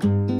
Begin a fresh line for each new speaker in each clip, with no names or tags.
Good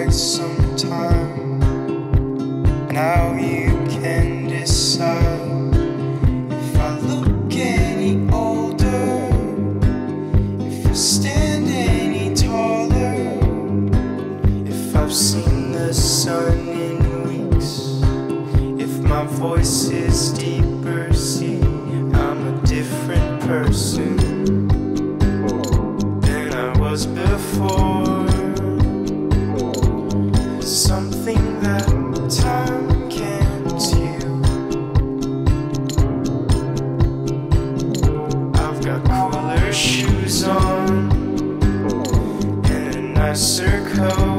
quite some time. Now you can decide if I look any older, if I stand any taller, if I've seen the sun in weeks. If my voice is deeper, see, I'm a different person than I was before. circle.